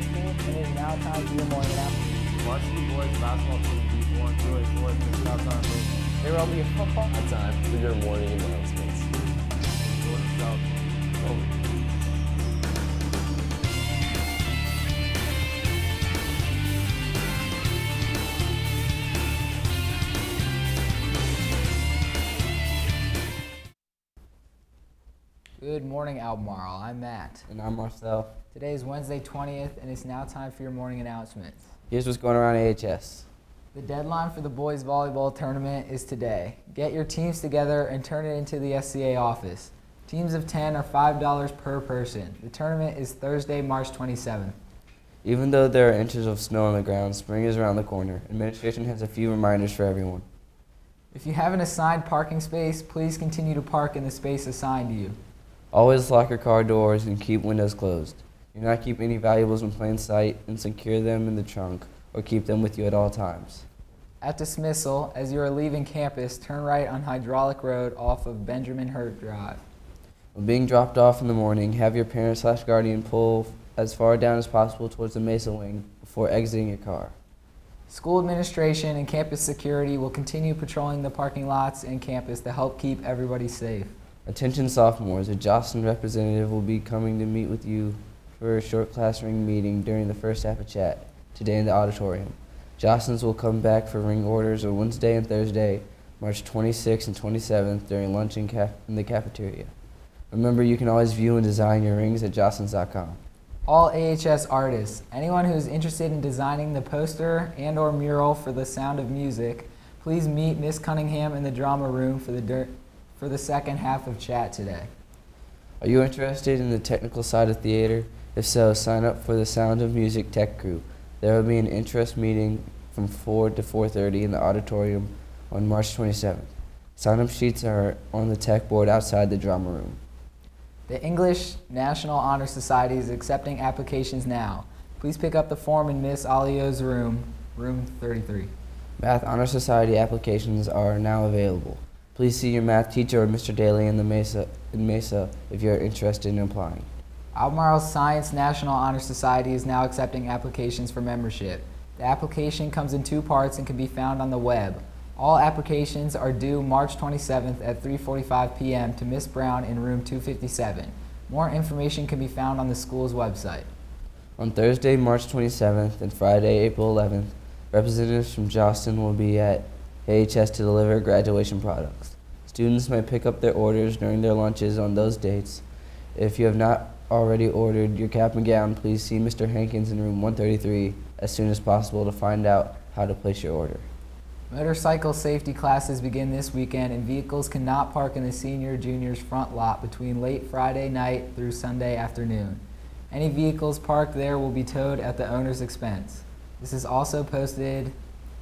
15th it is now time boys basketball team beat one through fourth this past time. Will be a football. Time for your morning announcements. Good morning, Albemarle. I'm Matt. And I'm Marcel. Today is Wednesday 20th, and it's now time for your morning announcements. Here's what's going around AHS. The deadline for the boys volleyball tournament is today. Get your teams together and turn it into the SCA office. Teams of 10 are $5 per person. The tournament is Thursday, March 27th. Even though there are inches of snow on the ground, spring is around the corner. Administration has a few reminders for everyone. If you have an assigned parking space, please continue to park in the space assigned to you. Always lock your car doors and keep windows closed. Do not keep any valuables in plain sight and secure them in the trunk or keep them with you at all times. At dismissal, as you are leaving campus, turn right on Hydraulic Road off of Benjamin Hurt Drive. When being dropped off in the morning, have your parent slash guardian pull as far down as possible towards the mesa wing before exiting your car. School administration and campus security will continue patrolling the parking lots and campus to help keep everybody safe. Attention sophomores, a Jostens representative will be coming to meet with you for a short class ring meeting during the first half of chat today in the auditorium. Jostens will come back for ring orders on Wednesday and Thursday, March 26th and 27th during lunch in, in the cafeteria. Remember, you can always view and design your rings at jostens.com. All AHS artists, anyone who is interested in designing the poster and or mural for The Sound of Music, please meet Miss Cunningham in the drama room for the, dir- for the second half of chat today. Are you interested in the technical side of theater? If so, sign up for the Sound of Music Tech Group. There will be an interest meeting from 4 to 4:30 in the auditorium on March 27th. Sign-up sheets are on the tech board outside the drama room. The English National Honor Society is accepting applications now. Please pick up the form in Miss Alio's room, room 33. Math Honor Society applications are now available. Please see your math teacher or Mr. Daly in the Mesa in Mesa if you are interested in applying. Albemarle Science National Honor Society is now accepting applications for membership. The application comes in two parts and can be found on the web. All applications are due March 27th at 3:45 p.m. to Miss Brown in room 257. More information can be found on the school's website. On Thursday, March 27th and Friday, April 11th, representatives from Joston will be at AHS to deliver graduation products. Students may pick up their orders during their lunches on those dates. If you have not already ordered your cap and gown, please see Mr. Hankins in room 133 as soon as possible to find out how to place your order. Motorcycle safety classes begin this weekend and vehicles cannot park in the senior juniors front lot between late Friday night through Sunday afternoon. Any vehicles parked there will be towed at the owner's expense. This is also posted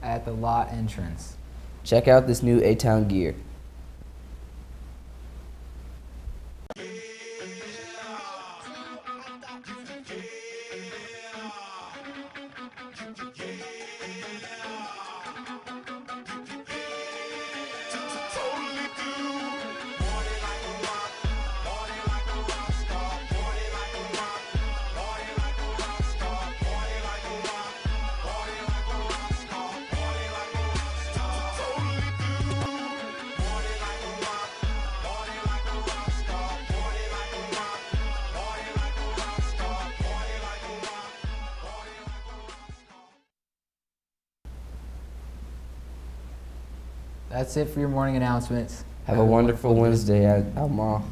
at the lot entrance. Check out this new A-Town gear. That's it for your morning announcements. Have a wonderful Wednesday at Alma.